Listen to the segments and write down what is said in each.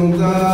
يسجدان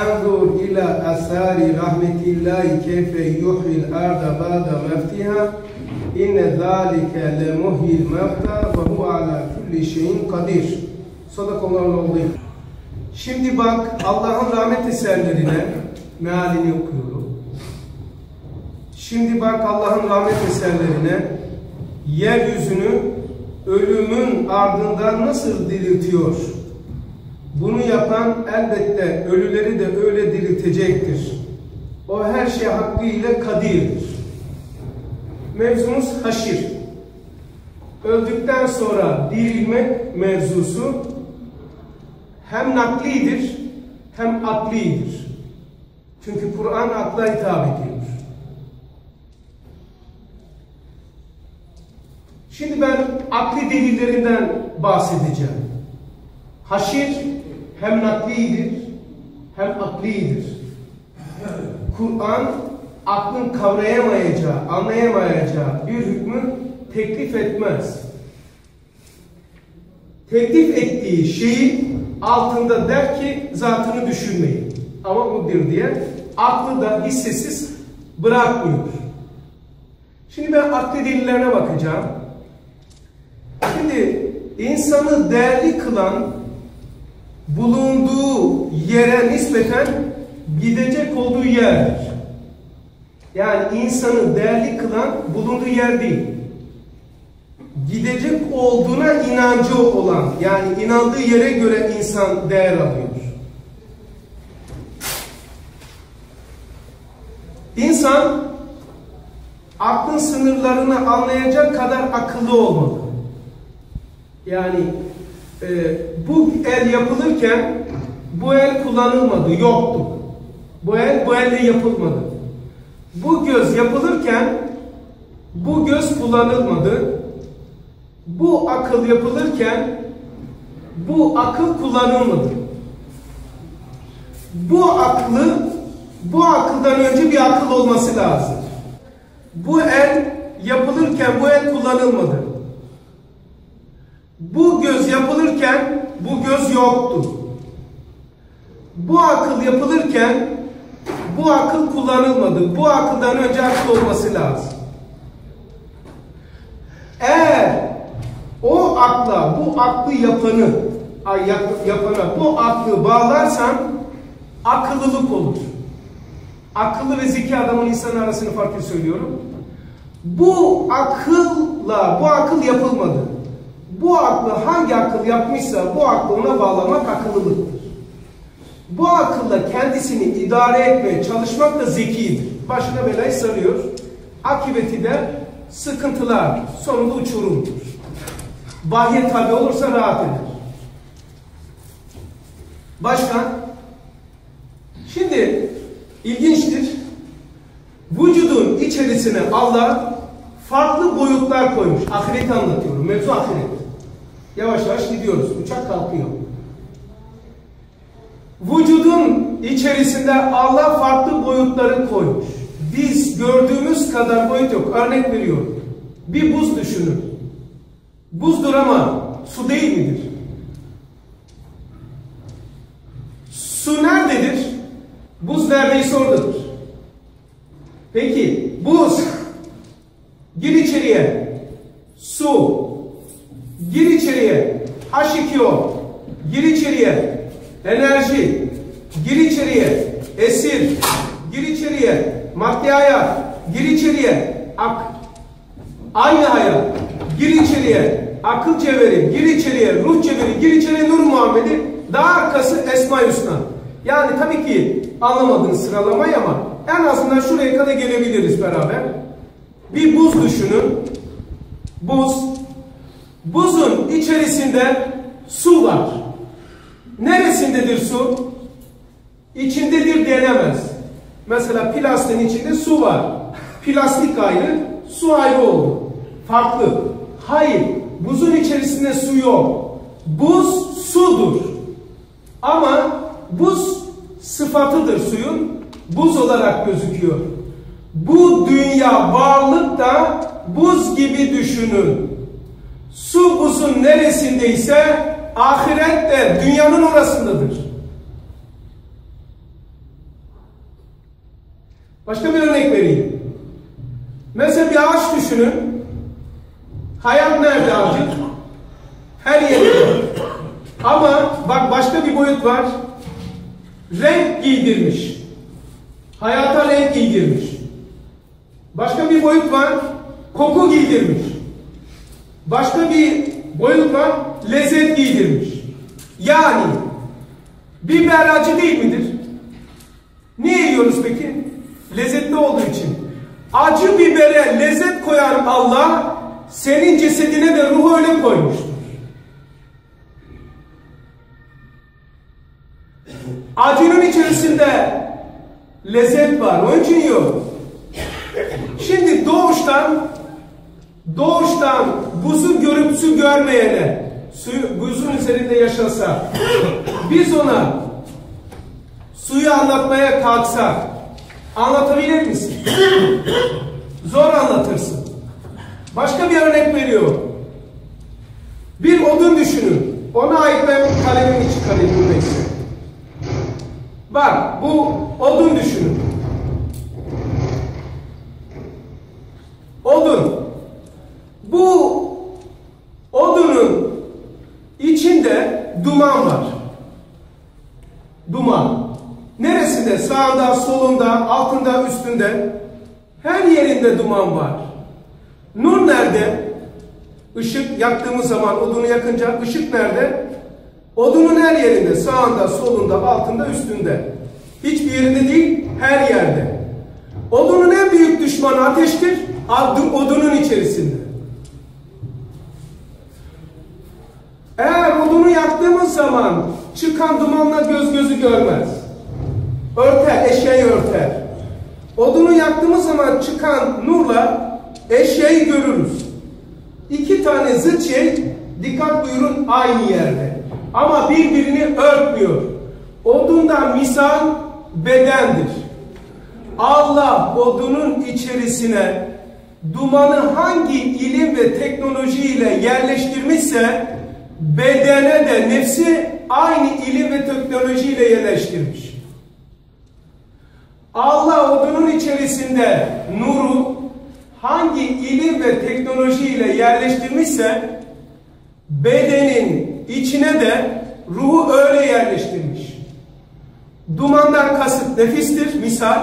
فانظر إلى أثار رحمة الله كيف يحيي الأرض بعد موتها إن ذلك لمحيي الموتى وهو على كل شيء قدير صدق الله العظيم Şimdi bak Allah'ın rahmet eserlerine mealini okuyorum. Şimdi bak Allah'ın rahmet eserlerine yeryüzünü ölümün ardından nasıl diriltiyor? Bunu yapan elbette ölüleri de öyle diriltecektir. O her şey hakkıyla kadirdir. Mevzumuz haşir. Öldükten sonra dirilmek mevzusu hem naklidir hem aklidir. Çünkü Kur'an akla hitap ediyor. Şimdi ben akli delillerinden bahsedeceğim. Haşir hem naklidir hem aklidir. Kur'an aklın kavrayamayacağı, anlayamayacağı bir hükmü teklif etmez. Teklif ettiği şeyi altında der ki zatını düşünmeyin. Ama bu bir diye aklı da hissesiz bırakmıyor. Şimdi ben akli delillerine bakacağım. Şimdi insanı değerli kılan bulunduğu yere nispeten gidecek olduğu yerdir. Yani insanı değerli kılan bulunduğu yer değil. Gidecek olduğuna inancı olan, yani inandığı yere göre insan değer alıyor. İnsan aklın sınırlarını anlayacak kadar akıllı olmalı. Yani e, bu el yapılırken bu el kullanılmadı, yoktu. Bu el bu elle yapılmadı. Bu göz yapılırken bu göz kullanılmadı. Bu akıl yapılırken bu akıl kullanılmadı. Bu aklı bu akıldan önce bir akıl olması lazım. Bu el yapılırken bu el kullanılmadı. Bu göz yapılırken bu göz yoktu. Bu akıl yapılırken bu akıl kullanılmadı. Bu akıldan önce akıl olması lazım. Eğer o akla, bu aklı yapanı, yapana bu aklı bağlarsan akıllılık olur. Akıllı ve zeki adamın insan arasını farklı söylüyorum. Bu akılla, bu akıl yapılmadı. Bu aklı hangi akıl yapmışsa bu aklı ona bağlamak akıllılıktır. Bu akılla kendisini idare etmeye çalışmak da zekidir. Başına belayı sarıyor. Akıbeti de sıkıntılar, sonunda uçurumdur. Bahye tabi olursa rahat eder. Başka? Şimdi ilginçtir. Vücudun içerisine Allah farklı boyutlar koymuş. Ahireti anlatıyorum. Mevzu ahiret. Yavaş yavaş gidiyoruz. Uçak kalkıyor. Vücudun içerisinde Allah farklı boyutları koymuş. Biz gördüğümüz kadar boyut yok. Örnek veriyorum. Bir buz düşünün. Buzdur ama su değil midir? Su nerededir? Buz neredeyse oradadır. Peki buz gir içeriye. Su gir içeriye. H2O gir içeriye. Enerji gir içeriye. Esir gir içeriye. Maddi hayat gir içeriye. Ak aynı hayat gir içeriye. Akıl cevheri gir içeriye. Ruh cevheri gir içeriye. Nur Muhammed'i daha arkası Esma Hüsna. Yani tabii ki anlamadınız sıralamayı ama en azından şuraya kadar gelebiliriz beraber. Bir buz düşünün. Buz. Buzun içerisinde su var. Neresindedir su? İçindedir denemez. Mesela plastiğin içinde su var. Plastik ayrı, su ayrı oldu. Farklı. Hayır, buzun içerisinde su yok. Buz sudur. Ama buz sıfatıdır suyun. Buz olarak gözüküyor. Bu dünya varlık da buz gibi düşünün. Su buzun neresindeyse ahiret de dünyanın orasındadır. Başka bir örnek vereyim. Mesela bir ağaç düşünün. Hayat nerede ağacın? Her yerde. Ama bak başka bir boyut var. Renk giydirmiş. Hayata renk giydirmiş. Başka bir boyut var. Koku giydirmiş. Başka bir boyut var. Lezzet giydirmiş. Yani biber acı değil midir? Niye yiyoruz peki? Lezzetli olduğu için. Acı bibere lezzet koyan Allah senin cesedine de ruhu öyle koymuştur. Acının içerisinde lezzet var. Onun için yiyor. Şimdi doğuştan doğuştan buzu görüp su görmeyene suyu, buzun üzerinde yaşasa biz ona suyu anlatmaya kalksak anlatabilir misin? Zor anlatırsın. Başka bir örnek veriyor. Bir odun düşünün. Ona ait ben kalemimi çıkarayım buradaysa. Bak bu odun düşünün. Odun. Bu odunun içinde duman var. Duman. Neresinde? Sağında, solunda, altında, üstünde. Her yerinde duman var. Nur nerede? Işık yaktığımız zaman odunu yakınca ışık nerede? Odunun her yerinde, sağında, solunda, altında, üstünde. Hiçbir yerinde değil, her yerde. Odunun en büyük düşmanı ateştir, odunun içerisinde. Eğer odunu yaktığımız zaman çıkan dumanla göz gözü görmez. Örter, eşeği örter. Odunu yaktığımız zaman çıkan nurla eşeği görürüz. İki tane zıt şey, dikkat buyurun, aynı yerde. Ama birbirini örtmüyor. Odundan misal bedendir. Allah odunun içerisine dumanı hangi ilim ve teknolojiyle yerleştirmişse bedene de nefsi aynı ilim ve teknolojiyle yerleştirmiş. Allah odunun içerisinde nuru hangi ilim ve teknolojiyle yerleştirmişse bedenin içine de ruhu öyle yerleştirmiş. Dumandan kasıt nefistir misal,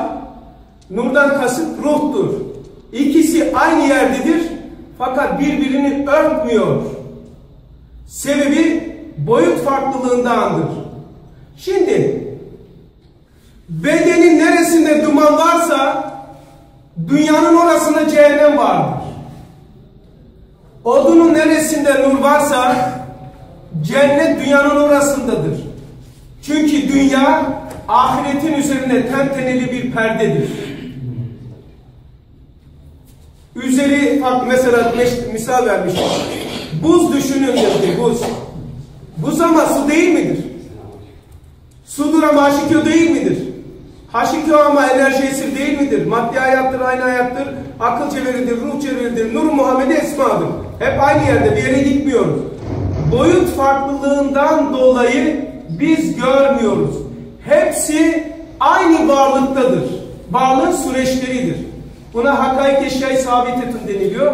nurdan kasıt ruhtur. İkisi aynı yerdedir fakat birbirini örtmüyor. Sebebi boyut farklılığındandır. Şimdi bedenin neresinde duman varsa dünyanın orasında cehennem vardır. Odunun neresinde nur varsa cennet dünyanın orasındadır. Çünkü dünya ahiretin üzerine tenteneli bir perdedir. Üzeri farklı mesela misal vermiş. Buz düşünün dedi buz. Buz ama su değil midir? Sudur ama H2O değil midir? H2O ama enerji esir değil midir? Maddi hayattır, aynı hayattır. Akıl çeviridir, ruh çeviridir. Nur Muhammed esmadır. Hep aynı yerde bir yere gitmiyoruz. Boyut farklılığından dolayı biz görmüyoruz. Hepsi aynı varlıktadır. Varlığın süreçleridir. Buna hakaik eşyayı sabitetun deniliyor.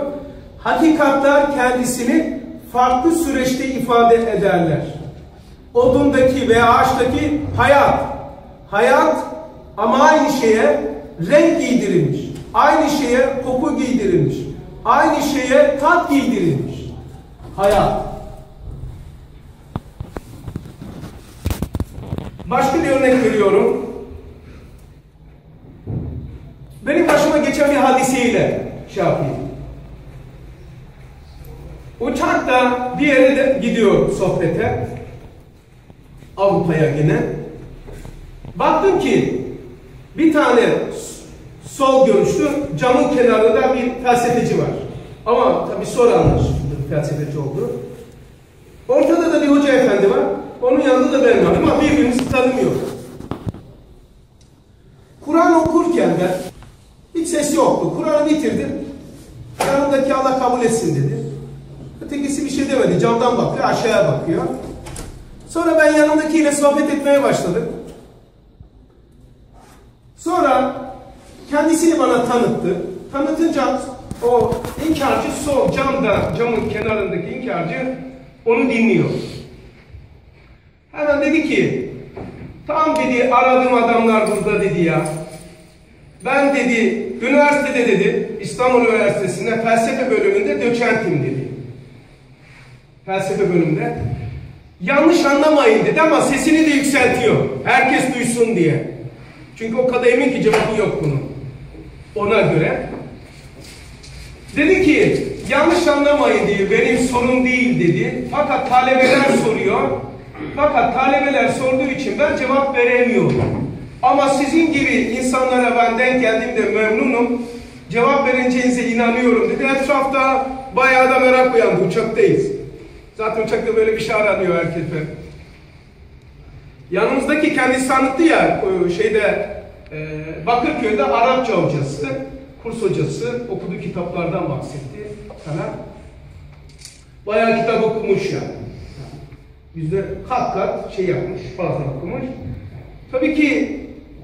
Hakikatler kendisini farklı süreçte ifade ederler. Odundaki veya ağaçtaki hayat. Hayat ama aynı şeye renk giydirilmiş. Aynı şeye koku giydirilmiş. Aynı şeye tat giydirilmiş. Hayat. Başka bir örnek veriyorum. Benim başıma geçen bir hadiseyle şey yapayım. Uçakta bir yere de gidiyor sohbete. Avrupa'ya yine. Baktım ki bir tane sol görüşlü camın kenarında bir felsefeci var. Ama tabii sonra anlaşıldı felsefeci oldu. Ortada da bir hoca efendi var. Onun yanında da ben varım ama birbirimizi tanımıyoruz. Kur'an okurken ben hiç ses yoktu. Kur'an'ı bitirdim. Yanındaki Allah kabul etsin dedi. Ötekisi bir şey demedi. Camdan bakıyor, aşağıya bakıyor. Sonra ben yanındakiyle sohbet etmeye başladım. Sonra kendisini bana tanıttı. Tanıtınca o inkarcı sol camda, camın kenarındaki inkarcı onu dinliyor. Hemen dedi ki, tam dedi aradığım adamlar burada dedi ya. Ben dedi, üniversitede dedi, İstanbul Üniversitesi'nde felsefe bölümünde doçentim dedi. Felsefe bölümünde. Yanlış anlamayın dedi ama sesini de yükseltiyor. Herkes duysun diye. Çünkü o kadar emin ki cevabı yok bunun. Ona göre. Dedi ki, yanlış anlamayın diyor, benim sorun değil dedi. Fakat talebeler soruyor. Fakat talebeler sorduğu için ben cevap veremiyorum. Ama sizin gibi insanlara ben denk geldiğimde memnunum. Cevap vereceğinize inanıyorum dedi. Etrafta bayağı da merak uyandı. Uçaktayız. Zaten uçakta böyle bir şey aranıyor herkese. Yanımızdaki kendisi tanıttı ya şeyde e, Bakırköy'de Arapça hocası, kurs hocası okuduğu kitaplardan bahsetti sana. Bayağı kitap okumuş yani. Bizde kat kat şey yapmış, fazla okumuş. Tabii ki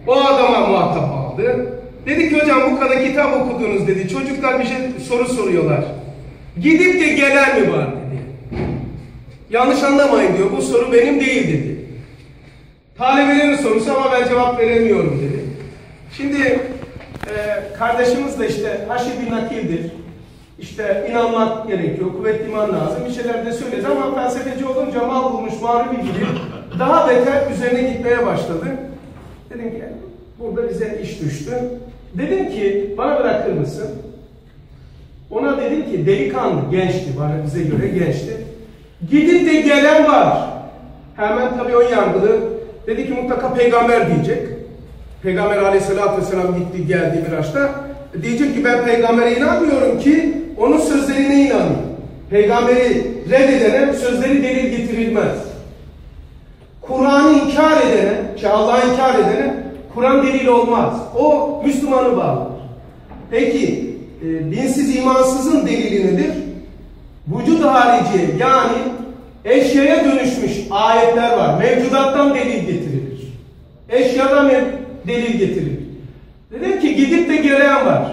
o adama muhatap aldı. Dedi ki hocam bu kadar kitap okudunuz dedi. Çocuklar bir şey soru soruyorlar. Gidip de gelen mi var. Yanlış anlamayın diyor. Bu soru benim değil dedi. Talebelerin sorusu ama ben cevap veremiyorum dedi. Şimdi e, kardeşimiz de işte haşi bir nakildir. İşte inanmak gerekiyor, kuvvetli iman lazım. Bir şeyler de söyledi ama felsefeci olunca mal bulmuş, mağrubi gibi daha beter üzerine gitmeye başladı. Dedim ki burada bize iş düştü. Dedim ki bana bırakır mısın? Ona dedim ki delikanlı, gençti, bana bize göre gençti. Gidip de gelen var. Hemen tabii o yargılı dedi ki mutlaka peygamber diyecek. Peygamber aleyhissalatü vesselam gitti geldi Miraç'ta. Diyecek ki ben peygambere inanmıyorum ki onun sözlerine inanın. Peygamberi reddedene sözleri delil getirilmez. Kur'an'ı inkar edene, ki Allah'ı inkar edene Kur'an delil olmaz. O Müslümanı bağlar. Peki e, dinsiz imansızın delili nedir? Vücud harici yani eşyaya dönüşmüş ayetler var. Mevcudattan delil getirilir. Eşyadan delil getirilir. Dedim ki gidip de gelen var.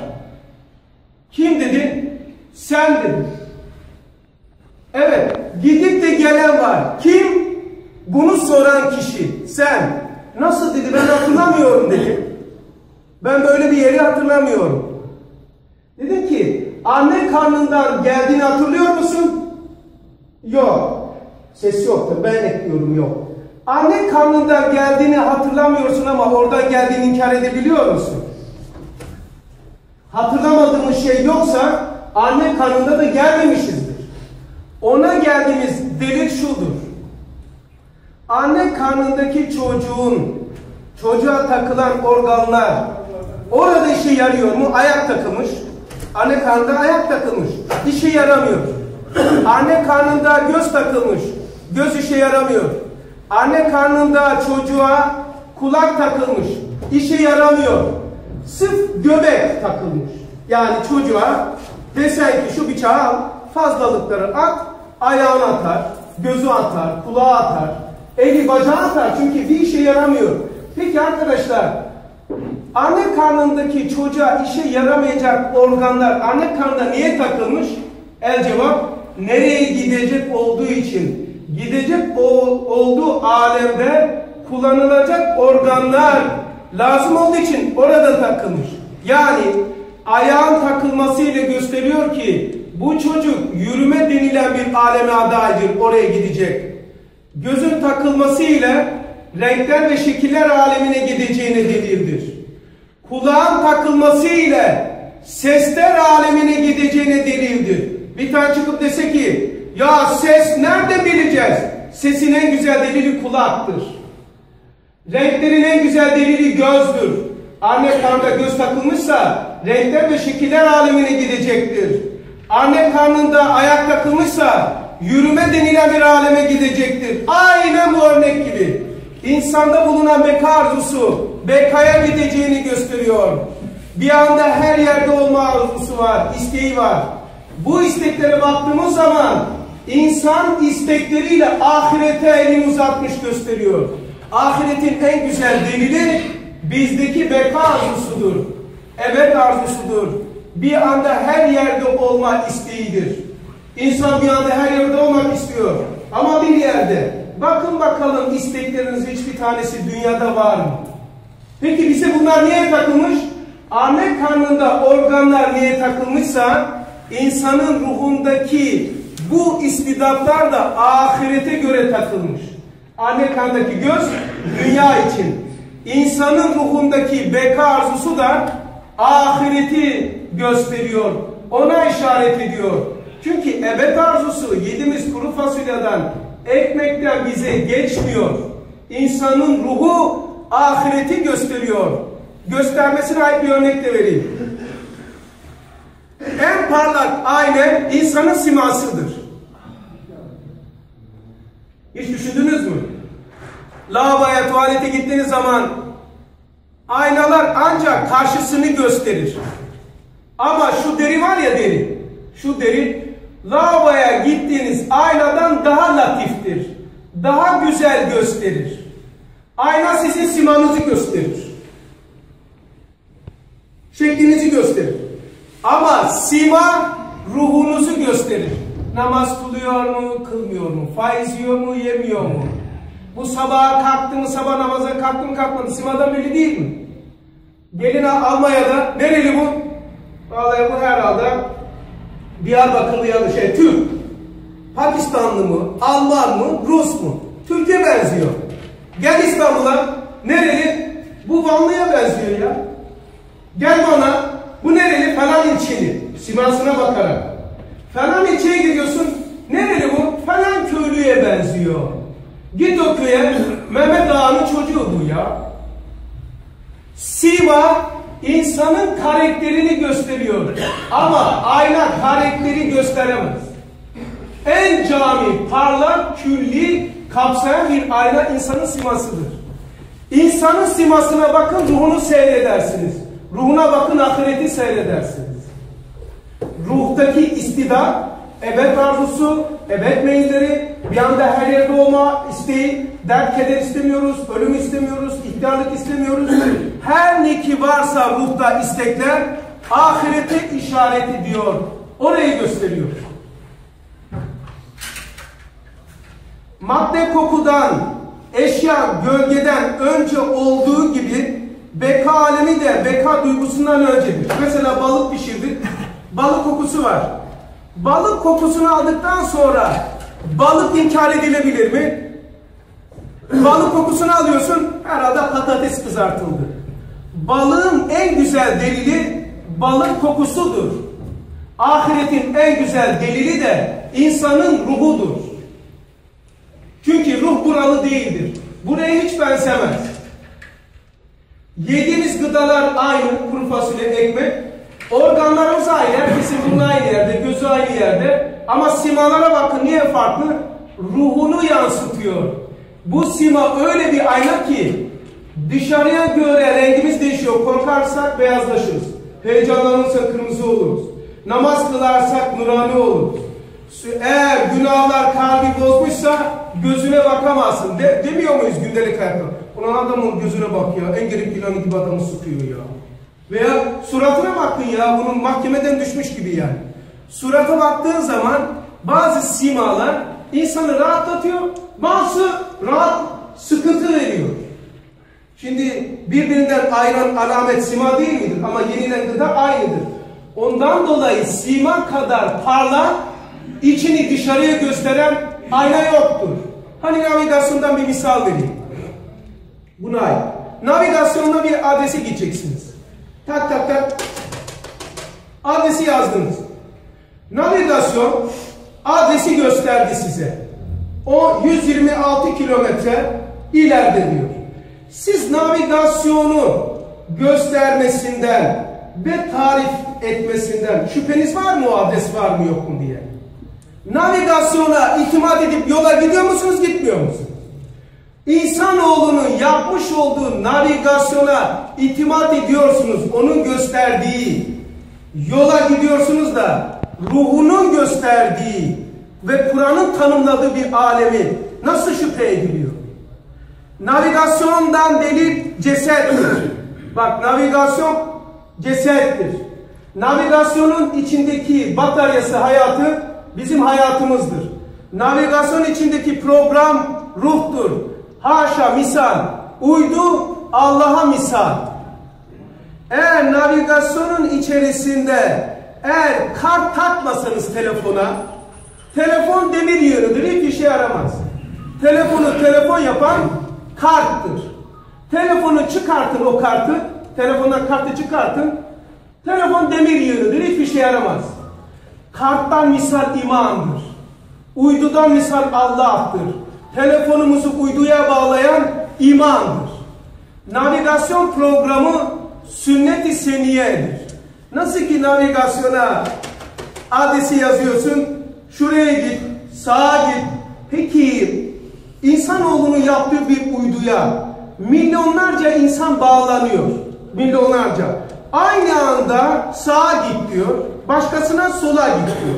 Kim dedi? Sen dedi. Evet, gidip de gelen var. Kim? Bunu soran kişi. Sen. Nasıl dedi? Ben hatırlamıyorum dedi. Ben böyle bir yeri hatırlamıyorum. Anne karnından geldiğini hatırlıyor musun? Yok. Ses yoktur. Ben ekliyorum yok. Anne karnından geldiğini hatırlamıyorsun ama oradan geldiğini inkar edebiliyor musun? Hatırlamadığımız şey yoksa anne karnında da gelmemişizdir. Ona geldiğimiz delil şudur. Anne karnındaki çocuğun çocuğa takılan organlar orada işe yarıyor mu? Ayak takılmış. Anne karnında ayak takılmış. İşe yaramıyor. Anne karnında göz takılmış. Göz işe yaramıyor. Anne karnında çocuğa kulak takılmış. İşe yaramıyor. Sırf göbek takılmış. Yani çocuğa desen ki şu bıçağı al, fazlalıkları at, ayağını atar, gözü atar, kulağı atar, eli bacağı atar. Çünkü bir işe yaramıyor. Peki arkadaşlar, anne karnındaki çocuğa işe yaramayacak organlar anne karnında niye takılmış? El cevap, nereye gidecek olduğu için. Gidecek olduğu alemde kullanılacak organlar lazım olduğu için orada takılmış. Yani ayağın takılması ile gösteriyor ki bu çocuk yürüme denilen bir aleme adaydır, oraya gidecek. Gözün takılması ile renkler ve şekiller alemine gideceğine delildir. Kulağın takılması ile sesler alemine gideceğine delildir. Bir tane çıkıp dese ki ya ses nerede bileceğiz? Sesin en güzel delili kulaktır. Renklerin en güzel delili gözdür. Anne karnında göz takılmışsa renkler ve şekiller alemine gidecektir. Anne karnında ayak takılmışsa yürüme denilen bir aleme gidecektir. Aynen bu örnek gibi. İnsanda bulunan beka arzusu bekaya gideceğini gösteriyor. Bir anda her yerde olma arzusu var, isteği var. Bu isteklere baktığımız zaman insan istekleriyle ahirete elini uzatmış gösteriyor. Ahiretin en güzel delili bizdeki beka arzusudur. Evet arzusudur. Bir anda her yerde olma isteğidir. İnsan bir anda her yerde olmak istiyor. Ama bir yerde. Bakın bakalım istekleriniz hiçbir tanesi dünyada var mı? Peki bize bunlar niye takılmış? Anne karnında organlar niye takılmışsa insanın ruhundaki bu istidatlar da ahirete göre takılmış. Anne karnındaki göz dünya için. İnsanın ruhundaki beka arzusu da ahireti gösteriyor. Ona işaret ediyor. Çünkü ebed arzusu yediğimiz kuru fasulyeden, ekmekten bize geçmiyor. İnsanın ruhu ahireti gösteriyor. Göstermesine ait bir örnek de vereyim. En parlak ayna insanın simasıdır. Hiç düşündünüz mü? Lavaboya, tuvalete gittiğiniz zaman aynalar ancak karşısını gösterir. Ama şu deri var ya deri, şu deri lavaboya gittiğiniz aynadan daha latiftir. Daha güzel gösterir. Ayna sizin simanızı gösterir. Şeklinizi gösterir. Ama sima ruhunuzu gösterir. Namaz kılıyor mu, kılmıyor mu? Faiz yiyor mu, yemiyor mu? Bu sabah kalktı mı, sabah namaza kalktı mı, kalkmadı. Simadan belli değil mi? Gelin Almanya'da, nereli bu? Vallahi bu herhalde Diyarbakırlı ya şey, Türk. Pakistanlı mı, Alman mı, Rus mu? Türkiye benziyor. Gel İstanbul'a, nereli? Bu Vanlı'ya benziyor ya. Gel bana, bu nereli? Falan ilçeli. Simasına bakarak. Falan ilçeye gidiyorsun. Nereli bu? Falan köylüye benziyor. Git o köye. Mehmet Ağa'nın çocuğu bu ya. Sima insanın karakterini gösteriyor. Ama ayna karakteri gösteremez. En cami, parlak, külli, kapsayan bir ayna insanın simasıdır. İnsanın simasına bakın ruhunu seyredersiniz. Ruhuna bakın ahireti seyredersiniz. Ruhtaki istidat ebed arzusu, ebed meyilleri, bir anda her yerde olma isteği, dert keder istemiyoruz, ölüm istemiyoruz, ihtiyarlık istemiyoruz. Her ne ki varsa ruhta istekler ahirete işaret ediyor. Orayı gösteriyor. Madde kokudan, eşya gölgeden önce olduğu gibi beka alemi de beka duygusundan öncedir. Mesela balık pişirdik, balık kokusu var. Balık kokusunu aldıktan sonra balık inkar edilebilir mi? Balık kokusunu alıyorsun, herhalde patates kızartıldı. Balığın en güzel delili balık kokusudur. Ahiretin en güzel delili de insanın ruhudur. Çünkü ruh buralı değildir. Buraya hiç benzemez. Yediğimiz gıdalar aynı, kuru fasulye, ekmek. Organlarımız aynı, herkesin burnu aynı yerde, gözü aynı yerde. Ama simalara bakın niye farklı? Ruhunu yansıtıyor. Bu sima öyle bir ayna ki dışarıya göre rengimiz değişiyor. Korkarsak beyazlaşırız. Heyecanlanırsak kırmızı oluruz. Namaz kılarsak nurani oluruz. Eğer günahlar kalbi bozmuşsa gözüne bakamazsın. De, demiyor muyuz gündelik hayatta? Ulan adamın gözüne bak ya. En gerek planı gibi adamı sıkıyor ya. Veya suratına bakın ya. Bunun mahkemeden düşmüş gibi yani. Surata baktığın zaman bazı simalar insanı rahatlatıyor. Bazı rahat sıkıntı veriyor. Şimdi birbirinden ayıran alamet sima değil midir? Ama yenilen gıda aynıdır. Ondan dolayı sima kadar parlak, içini dışarıya gösteren ayna yoktur. Hani navigasyondan bir misal vereyim. Buna ait. Navigasyonda bir adresi gideceksiniz. Tak tak tak. Adresi yazdınız. Navigasyon adresi gösterdi size. O 126 kilometre ileride diyor. Siz navigasyonu göstermesinden ve tarif etmesinden şüpheniz var mı o adres var mı yok mu diye. Navigasyona itimat edip yola gidiyor musunuz gitmiyor musunuz? İnsanoğlunun yapmış olduğu navigasyona itimat ediyorsunuz. Onun gösterdiği yola gidiyorsunuz da ruhunun gösterdiği ve Kur'an'ın tanımladığı bir alemi nasıl şüphe ediliyor? Navigasyondan delil cesettir. Bak navigasyon cesettir. Navigasyonun içindeki bataryası hayatı bizim hayatımızdır. Navigasyon içindeki program ruhtur. Haşa misal. Uydu Allah'a misal. Eğer navigasyonun içerisinde eğer kart takmasanız telefona telefon demir yığınıdır. Hiç işe yaramaz. Telefonu telefon yapan karttır. Telefonu çıkartın o kartı. Telefondan kartı çıkartın. Telefon demir yığınıdır. Hiçbir şey yaramaz. Karttan misal imandır. Uydudan misal Allah'tır. Telefonumuzu uyduya bağlayan imandır. Navigasyon programı sünnet-i seniyedir. Nasıl ki navigasyona adresi yazıyorsun, şuraya git, sağa git. Peki insanoğlunun yaptığı bir uyduya milyonlarca insan bağlanıyor. Milyonlarca. Aynı anda sağa git diyor, başkasına sola git diyor.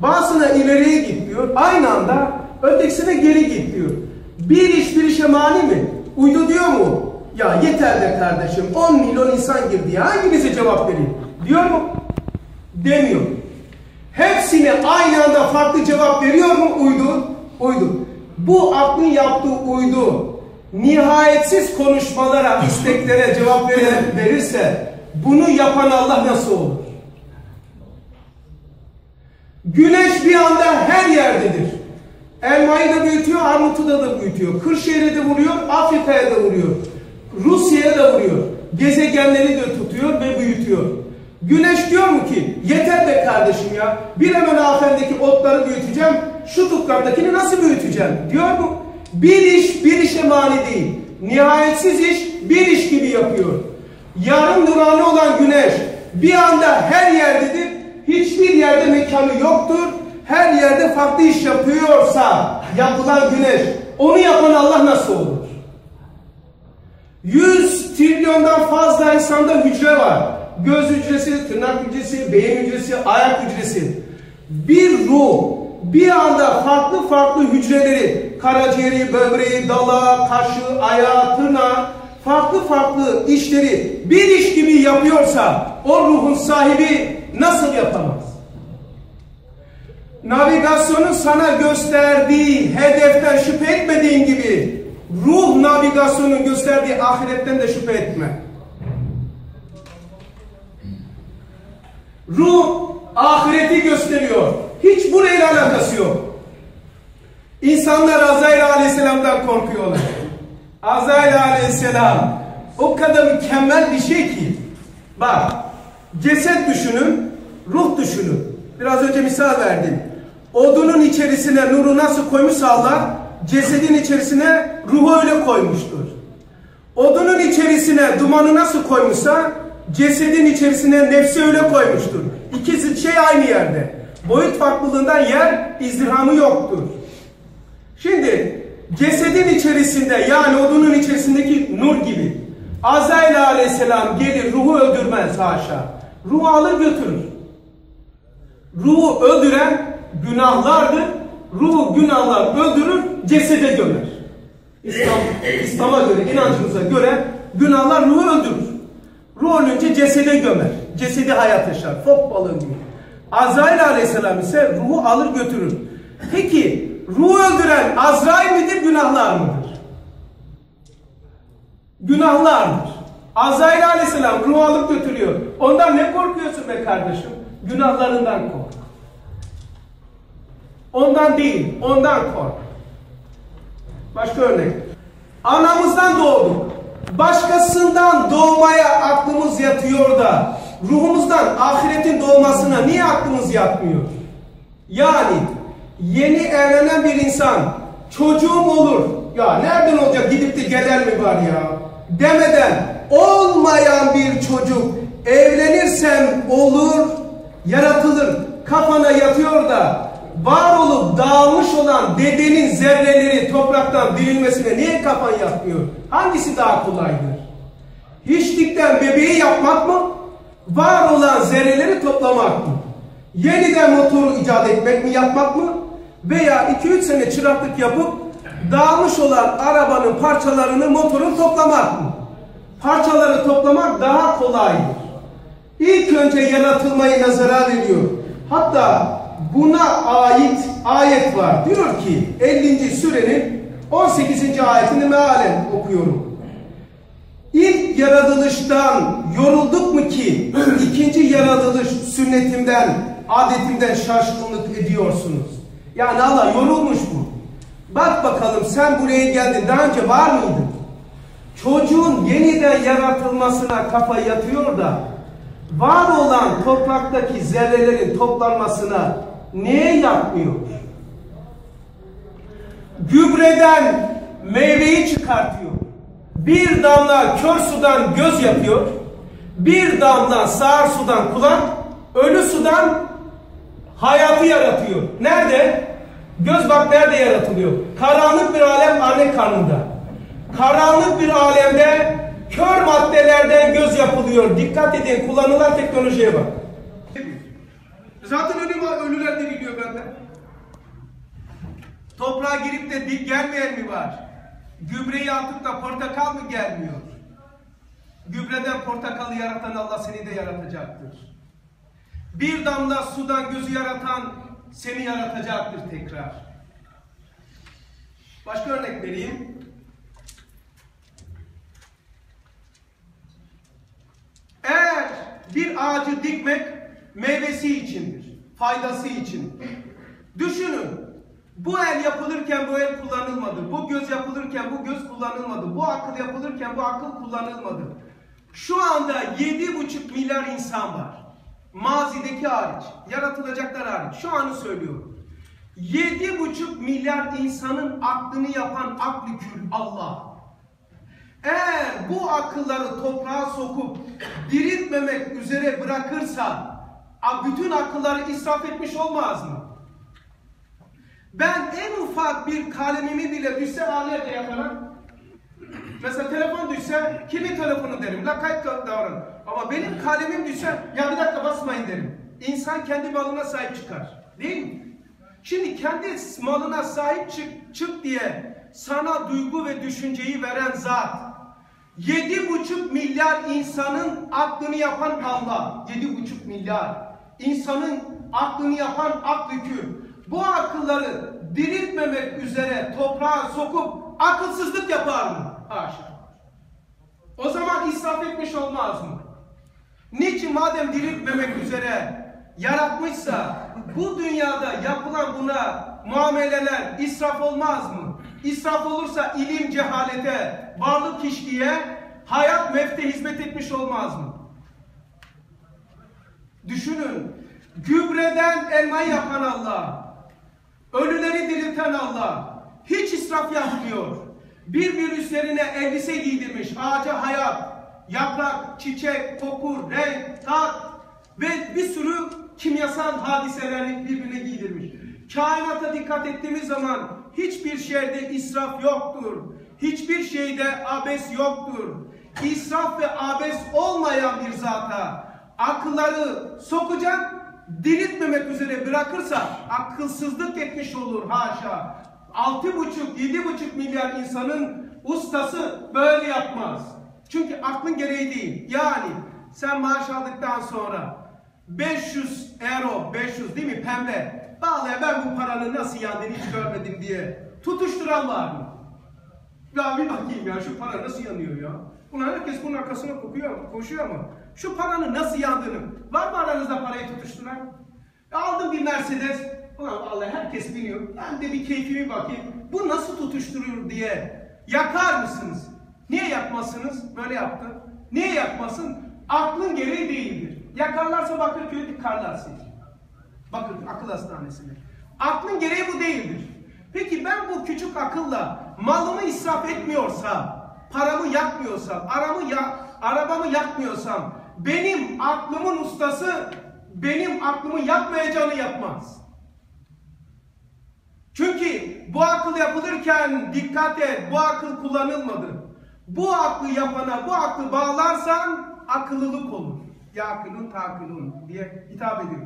Bazısına ileriye git diyor. Aynı anda ötekisine geri git diyor. Bir iş bir işe mani mi? Uydu diyor mu? Ya yeter de kardeşim 10 milyon insan girdi ya hanginize cevap vereyim? Diyor mu? Demiyor. Hepsine aynı anda farklı cevap veriyor mu? Uydu. Uydu. Bu aklın yaptığı uydu nihayetsiz konuşmalara, isteklere cevap verirse bunu yapan Allah nasıl olur? Güneş bir anda her yerdedir. Elmayı da büyütüyor, armutu da da büyütüyor. Kırşehir'e de vuruyor, Afrika'ya da vuruyor. Rusya'ya da vuruyor. Gezegenleri de tutuyor ve büyütüyor. Güneş diyor mu ki yeter be kardeşim ya bir hemen afendeki otları büyüteceğim şu tutkardakini nasıl büyüteceğim diyor mu? Bir iş bir işe mani değil. Nihayetsiz iş bir iş gibi yapıyor. Yarım nurani olan güneş bir anda her yerdedir. Hiçbir yerde mekanı yoktur. Her yerde farklı iş yapıyorsa yapılan güneş onu yapan Allah nasıl olur? Yüz trilyondan fazla insanda hücre var. Göz hücresi, tırnak hücresi, beyin hücresi, ayak hücresi. Bir ruh bir anda farklı farklı hücreleri, karaciğeri, böbreği, dala, kaşı, ayağı, tırnağı, farklı farklı işleri bir iş gibi yapıyorsa o ruhun sahibi nasıl yapamaz? Navigasyonun sana gösterdiği hedeften şüphe etmediğin gibi ruh navigasyonun gösterdiği ahiretten de şüphe etme. Ruh ahireti gösteriyor. Hiç burayla alakası yok. İnsanlar Azrail Aleyhisselam'dan korkuyorlar. Azrail Aleyhisselam o kadar mükemmel bir şey ki. Bak, ceset düşünün, ruh düşünün. Biraz önce misal verdim. Odunun içerisine nuru nasıl koymuşsa Allah, cesedin içerisine ruhu öyle koymuştur. Odunun içerisine dumanı nasıl koymuşsa, cesedin içerisine nefsi öyle koymuştur. İkisi şey aynı yerde. Boyut farklılığından yer izdihamı yoktur. Şimdi cesedin içerisinde yani odunun içerisindeki nur gibi Azrail aleyhisselam gelir ruhu öldürmez haşa. Ruhu alır götürür. Ruhu öldüren günahlardır. Ruhu günahlar öldürür, cesede gömer. İslam, İslam'a göre, inancımıza göre günahlar ruhu öldürür. Ruh ölünce cesede gömer. Cesedi hayat yaşar. Fok balığı gibi. Azrail aleyhisselam ise ruhu alır götürür. Peki ruhu öldüren Azrail midir, günahlar mıdır? Günahlardır. Azrail aleyhisselam ruhu alıp götürüyor. Ondan ne korkuyorsun be kardeşim? Günahlarından kork. Ondan değil, ondan kork. Başka örnek. Anamızdan doğduk. Başkasından doğmaya aklımız yatıyor da ruhumuzdan ahiretin doğmasına niye aklımız yatmıyor? Yani yeni evlenen bir insan çocuğum olur. Ya nereden olacak gidip de gelen mi var ya? Demeden olmayan bir çocuk evlenirsem olur, yaratılır. Kafana yatıyor da var olup dağılmış olan dedenin zerreleri topraktan dirilmesine niye kafan yapmıyor? Hangisi daha kolaydır? Hiçlikten bebeği yapmak mı? Var olan zerreleri toplamak mı? Yeniden motoru icat etmek mi, yapmak mı? Veya 2-3 sene çıraklık yapıp dağılmış olan arabanın parçalarını, motorun toplamak? Parçaları toplamak daha kolaydır. İlk önce yaratılmayı nazara veriyor. Hatta buna ait ayet var. Diyor ki 50. sürenin 18. ayetini mealen okuyorum. İlk yaratılıştan yorulduk mu ki ikinci yaratılış sünnetimden, adetimden şaşkınlık ediyorsunuz? Yani Allah yorulmuş mu? Bak bakalım sen buraya geldin. Daha önce var mıydın? Çocuğun yeniden yaratılmasına kafa yatıyor da var olan topraktaki zerrelerin toplanmasına niye yapmıyor? Gübreden meyveyi çıkartıyor. Bir damla kör sudan göz yapıyor. Bir damla sağır sudan kulak, ölü sudan hayatı yaratıyor. Nerede? Göz bak nerede yaratılıyor? Karanlık bir alem anne karnında. Karanlık bir alemde kör maddelerden göz yapılıyor. Dikkat edin kullanılan teknolojiye bak. Zaten ölü ölüler de biliyor benden. Toprağa girip de dik gelmeyen mi var? Gübreyi atıp da portakal mı gelmiyor? Gübreden portakalı yaratan Allah seni de yaratacaktır. Bir damla sudan gözü yaratan seni yaratacaktır tekrar. Başka örnek vereyim. Eğer bir ağacı dikmek meyvesi içindir, faydası için. Düşünün. Bu el yapılırken bu el kullanılmadı. Bu göz yapılırken bu göz kullanılmadı. Bu akıl yapılırken bu akıl kullanılmadı. Şu anda yedi buçuk milyar insan var. Mazideki hariç, yaratılacaklar hariç. Şu anı söylüyorum. Yedi buçuk milyar insanın aklını yapan aklı kül Allah. Eğer bu akılları toprağa sokup diriltmemek üzere bırakırsa bütün akılları israf etmiş olmaz mı? Ben en ufak bir kalemimi bile düşse nerede yaparım? Mesela telefon düşse kimin telefonu derim? La kayıt davran. Ama benim kalemim düşse ya bir dakika basmayın derim. İnsan kendi malına sahip çıkar. Değil mi? Şimdi kendi malına sahip çık, çık diye sana duygu ve düşünceyi veren zat, yedi buçuk milyar insanın aklını yapan Allah, yedi buçuk milyar insanın aklını yapan ak yükü, bu akılları diriltmemek üzere toprağa sokup akılsızlık yapar mı? Haşa. O zaman israf etmiş olmaz mı? Niçin madem diriltmemek üzere yaratmışsa bu dünyada yapılan buna muameleler israf olmaz mı? İsraf olursa ilim cehalete, varlık kişiliğe, hayat mefte hizmet etmiş olmaz mı? Düşünün, gübreden elmayı yapan Allah, ölüleri dirilten Allah, hiç israf yapmıyor. Birbirüslerine elbise giydirmiş, ağaca hayat, yaprak, çiçek, koku, renk, tat ve bir sürü kimyasal hadiselerini birbirine giydirmiş. Kainata dikkat ettiğimiz zaman hiçbir şeyde israf yoktur. Hiçbir şeyde abes yoktur. İsraf ve abes olmayan bir zata akılları sokacak, diriltmemek üzere bırakırsa akılsızlık etmiş olur haşa. Altı buçuk, yedi buçuk milyar insanın ustası böyle yapmaz. Çünkü aklın gereği değil. Yani sen maaş aldıktan sonra 500 euro, 500 değil mi pembe? Bağlaya ben bu paranın nasıl yandığını hiç görmedim diye tutuşturan var mı? Ya bir bakayım ya şu para nasıl yanıyor ya? Ulan herkes bunun arkasına kokuyor, koşuyor ama şu paranın nasıl yandığını var mı aranızda parayı tutuşturan? Aldım bir Mercedes, ulan vallahi herkes biniyor. Ben de bir keyfimi bakayım. Bu nasıl tutuşturuyor diye yakar mısınız? Niye yapmazsınız? Böyle yaptı. Niye yapmasın? Aklın gereği değildir. Yakarlarsa Bakırköy'ü tıkarlar sizi. Bakın akıl hastanesine. Aklın gereği bu değildir. Peki ben bu küçük akılla malımı israf etmiyorsam, paramı yakmıyorsam, aramı ya, arabamı yakmıyorsam, benim aklımın ustası benim aklımın yapmayacağını yapmaz. Çünkü bu akıl yapılırken dikkat et, bu akıl kullanılmadı. Bu aklı yapana bu aklı bağlarsan akıllılık olur. Ya akılın takılın diye hitap ediyor.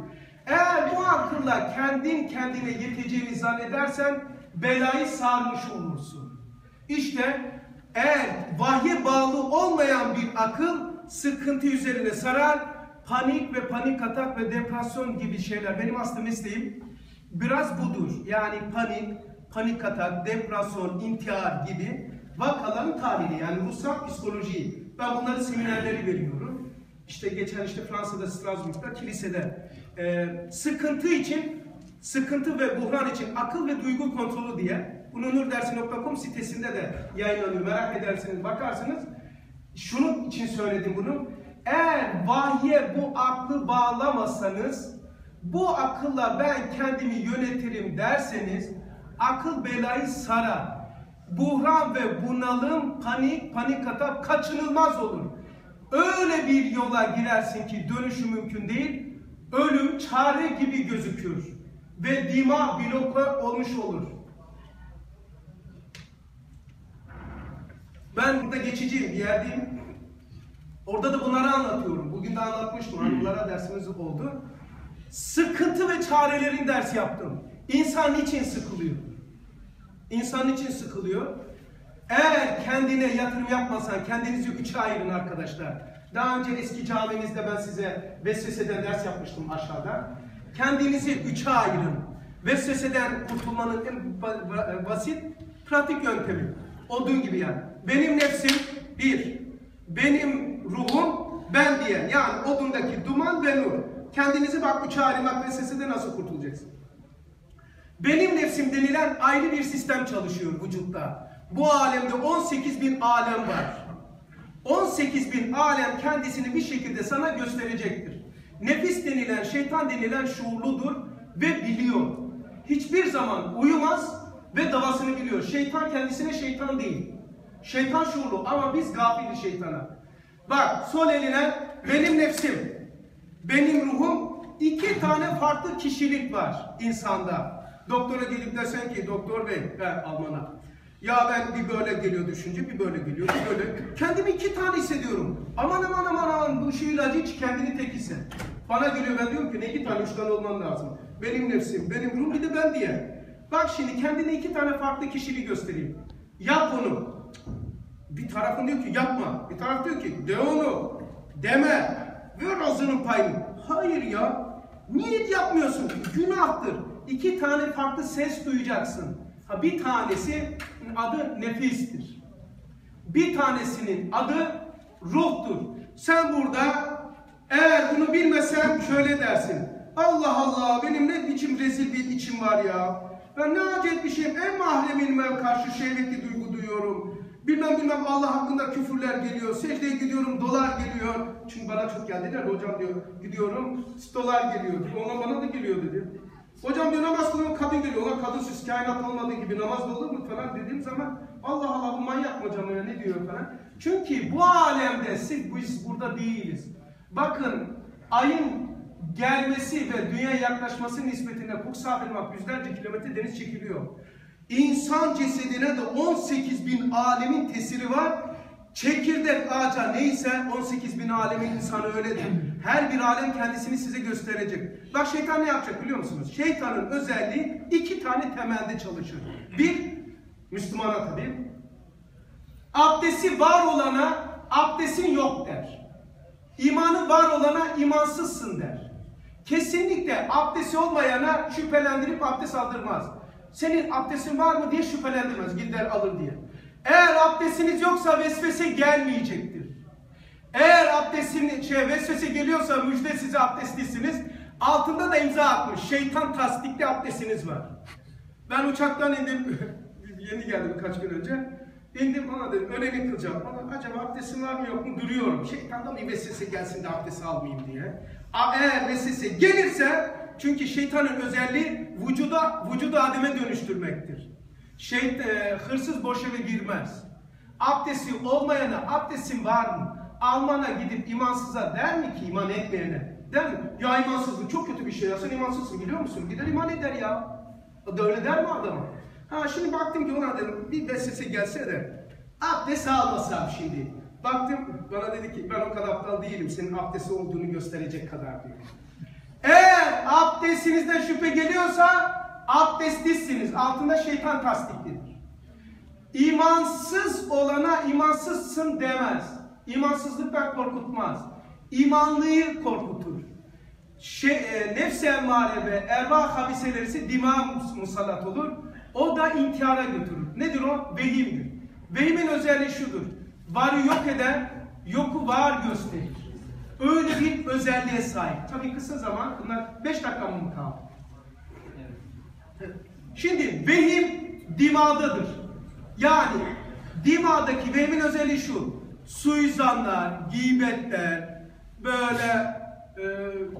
Eğer bu akılla kendin kendine yeteceğini zannedersen belayı sarmış olursun. İşte eğer vahye bağlı olmayan bir akıl sıkıntı üzerine sarar, panik ve panik atak ve depresyon gibi şeyler. Benim aslında mesleğim biraz budur. Yani panik, panik atak, depresyon, intihar gibi vakaların tahlili yani ruhsal psikoloji. Ben bunları seminerleri veriyorum. İşte geçen işte Fransa'da Strasbourg'da kilisede e, sıkıntı için sıkıntı ve buhran için akıl ve duygu kontrolü diye bunu nurdersi.com sitesinde de yayınlanıyor. Merak ederseniz bakarsınız. Şunun için söyledim bunu. Eğer vahye bu aklı bağlamazsanız bu akılla ben kendimi yönetirim derseniz akıl belayı sarar. Buhran ve bunalım, panik, panik atak kaçınılmaz olur. Öyle bir yola girersin ki dönüşü mümkün değil. Ölüm çare gibi gözükür. Ve dima bloke olmuş olur. Ben burada geçiciyim, bir yerdeyim. Orada da bunları anlatıyorum. Bugün de anlatmıştım. Hani bunlara dersimiz oldu. Sıkıntı ve çarelerin dersi yaptım. İnsan niçin sıkılıyor? İnsan için sıkılıyor? Eğer kendine yatırım yapmasan kendinizi üçe ayırın arkadaşlar. Daha önce eski camimizde ben size vesveseden ders yapmıştım aşağıda. Kendinizi üçe ayırın. Vesveseden kurtulmanın en basit, pratik yöntemi. Odun gibi yani. Benim nefsim bir. Benim ruhum ben diyen. Yani odundaki duman ve nur. Kendinizi bak üçe ayırmak vesveseden nasıl kurtulacaksın? Benim nefsim denilen ayrı bir sistem çalışıyor vücutta. Bu alemde 18 bin alem var. 18 bin alem kendisini bir şekilde sana gösterecektir. Nefis denilen, şeytan denilen şuurludur ve biliyor. Hiçbir zaman uyumaz ve davasını biliyor. Şeytan kendisine şeytan değil. Şeytan şuurlu ama biz gafili şeytana. Bak sol eline benim nefsim, benim ruhum iki tane farklı kişilik var insanda. Doktora gelip desen ki doktor bey ben Alman'a. Ya ben bir böyle geliyor düşünce bir böyle geliyor bir böyle. Kendimi iki tane hissediyorum. Aman aman aman aman bu şu ilacı hiç kendini tek hisset. Bana geliyor ben diyorum ki ne iki tane üç tane olman lazım. Benim nefsim, benim ruhum bir de ben diye. Bak şimdi kendine iki tane farklı kişiliği göstereyim. Yap onu. Bir tarafın diyor ki yapma. Bir taraf diyor ki de onu. Deme. Ver ağzının payını. Hayır ya. Niye yapmıyorsun? Günahtır. İki tane farklı ses duyacaksın. Ha, bir tanesi adı nefistir. Bir tanesinin adı ruhtur. Sen burada eğer bunu bilmesen şöyle dersin. Allah Allah benim ne biçim rezil bir içim var ya. Ben ne acayip bir şeyim. En mahreminime karşı şehvetli duygu duyuyorum. Bilmem bilmem Allah hakkında küfürler geliyor. Secdeye gidiyorum dolar geliyor. Çünkü bana çok geldiler. Hocam diyor gidiyorum dolar geliyor. Ona bana da geliyor dedi. Hocam diyor namaz kılıyor kadın geliyor. Ona kadın süs kainat olmadığı gibi namaz olur mu falan dediğim zaman Allah Allah bu manyak mı hocam ya ne diyor falan. Çünkü bu alemde siz biz burada değiliz. Bakın ayın gelmesi ve dünya yaklaşması nispetinde Kuksafir bak yüzlerce kilometre deniz çekiliyor. İnsan cesedine de 18 bin alemin tesiri var. Çekirdek ağaca neyse 18 bin alemin insanı öyledir. Her bir alem kendisini size gösterecek. Bak şeytan ne yapacak biliyor musunuz? Şeytanın özelliği iki tane temelde çalışır. Bir, Müslümana tabii. Abdesti var olana abdestin yok der. İmanı var olana imansızsın der. Kesinlikle abdesti olmayana şüphelendirip abdest aldırmaz. Senin abdestin var mı diye şüphelendirmez. Gider alır diye. Eğer abdestiniz yoksa vesvese gelmeyecektir. Eğer abdestin şey vesvese geliyorsa müjde size abdestlisiniz. Altında da imza atmış. Şeytan tasdikli abdestiniz var. Ben uçaktan indim. Yeni geldim birkaç gün önce. İndim ona dedim önemli kılacağım. Ona acaba abdestim var mı yok mu duruyorum. Şeytandan bir vesvese gelsin de abdest almayayım diye. Eğer vesvese gelirse çünkü şeytanın özelliği vücuda, vücudu ademe dönüştürmektir. Şey, e, hırsız boş eve girmez. Abdesti olmayana abdestin var mı? Almana gidip imansıza der mi ki iman etmeyene? Der mi? Ya imansızlık çok kötü bir şey ya sen imansızsın biliyor musun? Gider iman eder ya. Da öyle der mi adama? Ha şimdi baktım ki ona dedim bir vesvese gelse de abdest almasam şimdi. Baktım bana dedi ki ben o kadar aptal değilim senin abdesti olduğunu gösterecek kadar diyor. Eğer abdestinizden şüphe geliyorsa abdestlisiniz. Altında şeytan tasdiklidir. İmansız olana imansızsın demez. İmansızlıktan korkutmaz. İmanlıyı korkutur. Şey, e, nefs-i emmare ve ervah habiselerisi dima musallat olur. O da intihara götürür. Nedir o? Vehimdir. Vehimin özelliği şudur. Varı yok eden, yoku var gösterir. Öyle bir özelliğe sahip. Tabii kısa zaman, bunlar 5 dakika mı kaldı? Şimdi vehim dimadadır. Yani dimadaki vehimin özelliği şu. Suizanlar, gıybetler, böyle e,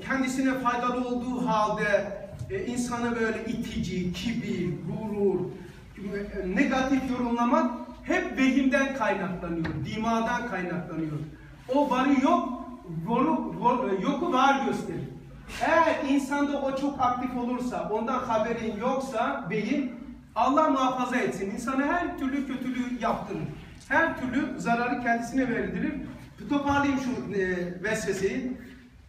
kendisine faydalı olduğu halde e, insanı böyle itici, kibir, gurur, negatif yorumlamak hep vehimden kaynaklanıyor, dimadan kaynaklanıyor. O varı yok, yoku var gösterir. Eğer insanda o çok aktif olursa, ondan haberin yoksa beyin Allah muhafaza etsin. İnsana her türlü kötülüğü yaptırır. Her türlü zararı kendisine verdirir. Toparlayayım şu e, vesveseyi.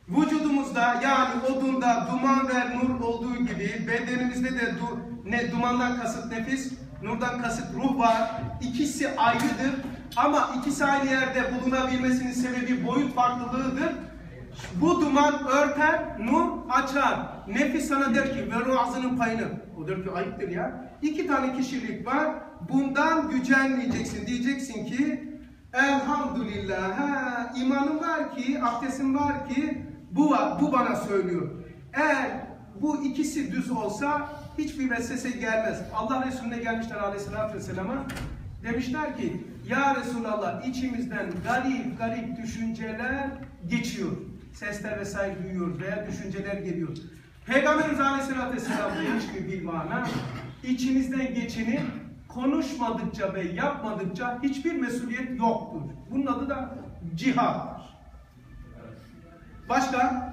Vücudumuzda yani odunda duman ve nur olduğu gibi bedenimizde de du, ne dumandan kasıt nefis, nurdan kasıt ruh var. İkisi ayrıdır ama ikisi aynı yerde bulunabilmesinin sebebi boyut farklılığıdır. Bu duman örter, nur açar. Nefis sana der ki ver o ağzının payını. O der ki ayıptır ya. İki tane kişilik var. Bundan gücenmeyeceksin. Diyeceksin ki elhamdülillah ha, imanım var ki, abdestim var ki bu, bu bana söylüyor. Eğer bu ikisi düz olsa hiçbir vesvese gelmez. Allah Resulüne gelmişler aleyhissalatü vesselama. Demişler ki ya Resulallah içimizden garip garip düşünceler geçiyor. Sesler vesaire duyuyoruz veya düşünceler geliyor. Peygamberimiz Aleyhisselatü Vesselam demiş ki bir mana içinizden geçeni konuşmadıkça ve yapmadıkça hiçbir mesuliyet yoktur. Bunun adı da cihattır. Başka?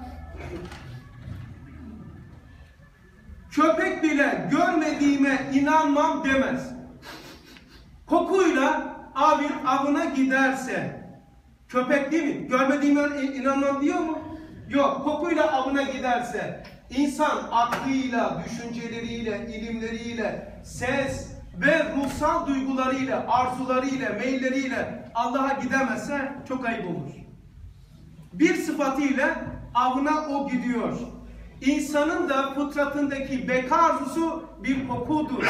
Köpek bile görmediğime inanmam demez. Kokuyla avın avına giderse köpek değil mi? Görmediğime inanmam diyor mu? Yok kokuyla avına giderse insan aklıyla, düşünceleriyle, ilimleriyle, ses ve ruhsal duygularıyla, arzularıyla, meilleriyle Allah'a gidemezse çok ayıp olur. Bir sıfatıyla avına o gidiyor. İnsanın da fıtratındaki beka arzusu bir kokudur.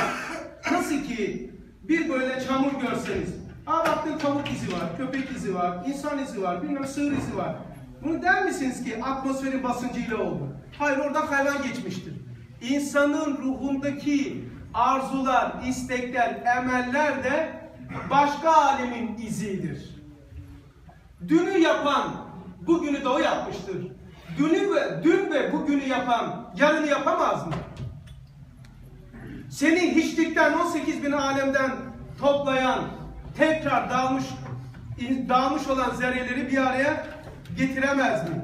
Nasıl ki bir böyle çamur görseniz, aa baktın tavuk izi var, köpek izi var, insan izi var, bilmem sığır izi var. Bunu der misiniz ki atmosferin basıncıyla oldu? Hayır oradan hayvan geçmiştir. İnsanın ruhundaki arzular, istekler, emeller de başka alemin izidir. Dünü yapan bugünü de o yapmıştır. Dünü ve dün ve bugünü yapan yarını yapamaz mı? Seni hiçlikten 18 bin alemden toplayan, tekrar dağılmış, dağılmış olan zerreleri bir araya getiremez mi?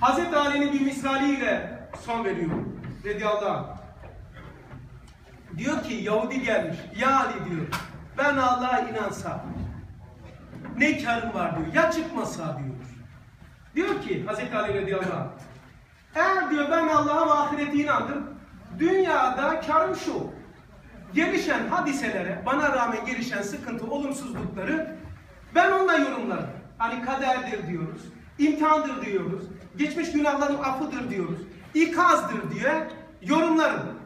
Hazreti Ali'nin bir misaliyle son veriyor. Radiyallahu. Diyor ki Yahudi gelmiş. Ya Ali diyor. Ben Allah'a inansam ne karım var diyor. Ya çıkmasa diyor. Diyor ki Hazreti Ali radıyallahu anh. Eğer diyor ben Allah'a ve ahirete inandım. Dünyada karım şu. Gelişen hadiselere, bana rağmen gelişen sıkıntı, olumsuzlukları ben onunla yorumlarım. Hani kaderdir diyoruz, imtihandır diyoruz, geçmiş günahların affıdır diyoruz, ikazdır diye yorumlarım.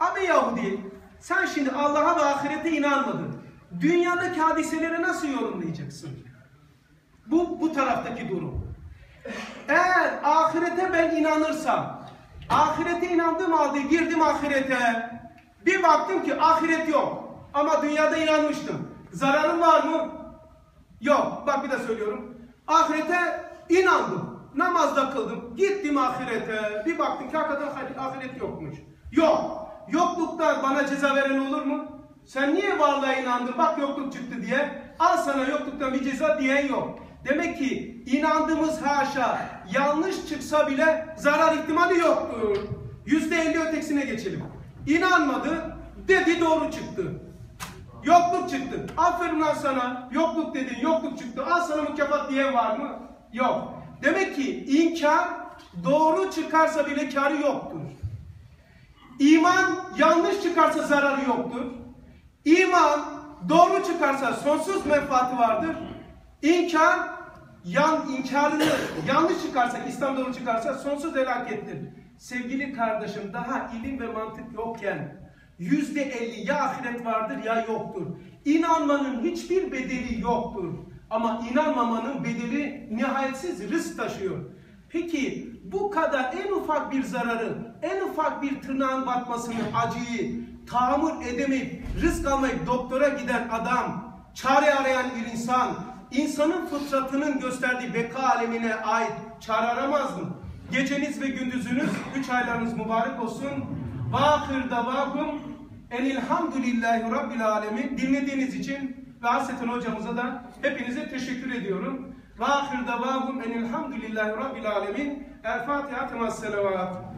Ama Yahudi, sen şimdi Allah'a ve ahirete inanmadın. Dünyadaki hadiseleri nasıl yorumlayacaksın? Bu, bu taraftaki durum. Eğer ahirete ben inanırsam, ahirete inandığım halde girdim ahirete, bir baktım ki ahiret yok. Ama dünyada inanmıştım. Zararım var mı? Yok. Bak bir de söylüyorum. Ahirete inandım. Namazda kıldım. Gittim ahirete. Bir baktım ki hakikaten ahiret yokmuş. Yok. Yokluktan bana ceza veren olur mu? Sen niye varlığa inandın? Bak yokluk çıktı diye. Al sana yokluktan bir ceza diyen yok. Demek ki inandığımız haşa yanlış çıksa bile zarar ihtimali yoktur. Yüzde elli ötekisine geçelim. İnanmadı, dedi doğru çıktı. Yokluk çıktı. Aferin lan sana. Yokluk dedin, yokluk çıktı. Al sana mükafat diyen var mı? Yok. Demek ki inkar doğru çıkarsa bile karı yoktur. İman yanlış çıkarsa zararı yoktur. İman doğru çıkarsa sonsuz menfaati vardır. İnkar yan inkarını yanlış çıkarsa İslam doğru çıkarsa sonsuz helakettir. Sevgili kardeşim daha ilim ve mantık yokken yüzde elli ya ahiret vardır ya yoktur. İnanmanın hiçbir bedeli yoktur. Ama inanmamanın bedeli nihayetsiz rızk taşıyor. Peki bu kadar en ufak bir zararı, en ufak bir tırnağın batmasını, acıyı tahammül edemeyip rızk almayıp doktora giden adam, çare arayan bir insan, insanın fıtratının gösterdiği beka alemine ait çare aramaz mı? Geceniz ve gündüzünüz, üç aylarınız mübarek olsun. Vâhır davâhum enilhamdülillahi rabbil alemin. Dinlediğiniz için ve Hasretin hocamıza da hepinize teşekkür ediyorum. Vâhır davâhum enilhamdülillahi rabbil alemin. El Fatiha temas selavat.